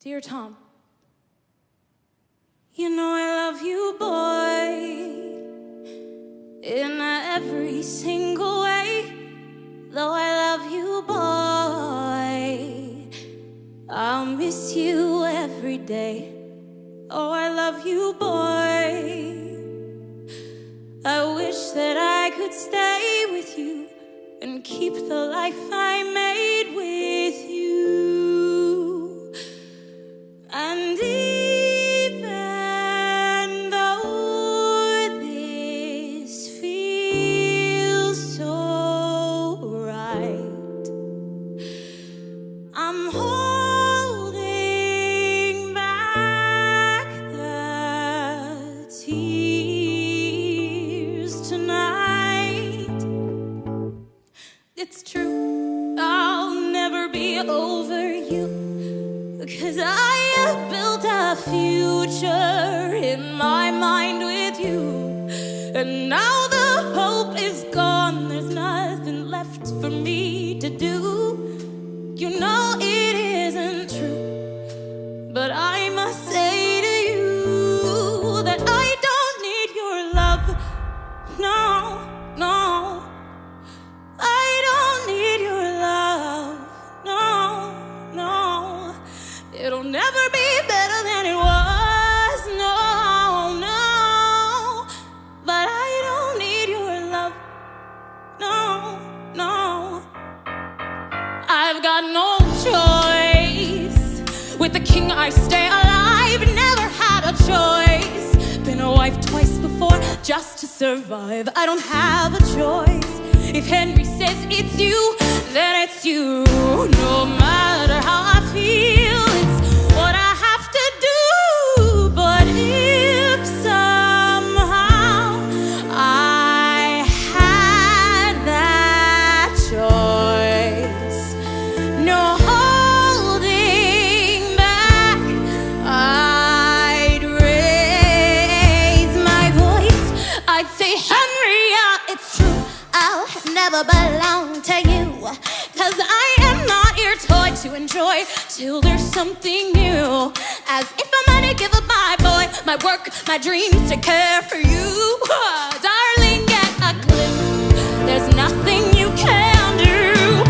Dear Tom, you know I love you, boy, in every single way. Though I love you, boy, I'll miss you every day. Oh, I love you, boy. I wish that I could stay with you and keep the life I It's true, I'll never be over you. Cause I have built a future in my mind with you. And now the hope is gone, there's nothing left for me to do. You know With the king, I stay alive. Never had a choice. Been a wife twice before just to survive. I don't have a choice. If Henry says it's you, then it's you. I'll never belong to you. Cause I am not your toy to enjoy till there's something new. As if I'm gonna give up my boy, my work, my dreams to care for you. Darling, get a clue. There's nothing you can do.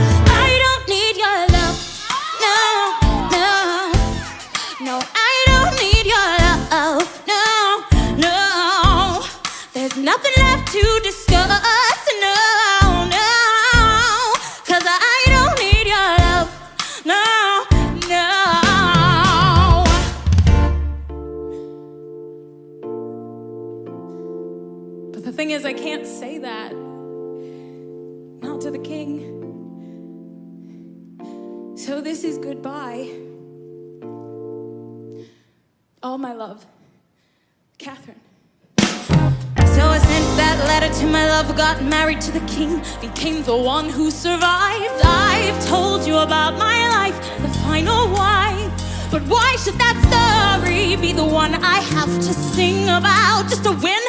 I don't need your love. No, no. No, I don't need your love. No, no. There's nothing left to discuss. The thing is, I can't say that. Not to the king. So this is goodbye. All my love, Catherine. So I sent that letter to my love, got married to the king, became the one who survived. I've told you about my life, the final wife. But why should that story be the one I have to sing about? Just to win,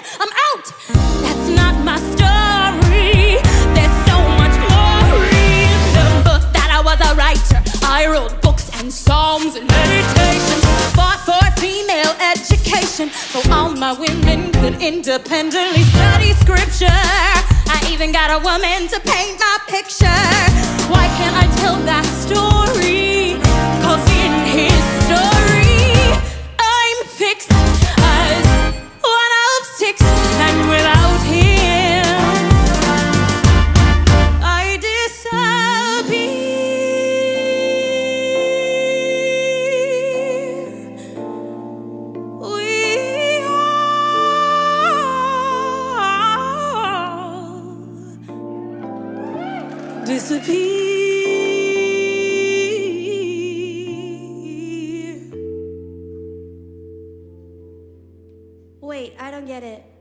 so all my women could independently study scripture. I even got a woman to paint my picture. Disappear. Wait, I don't get it.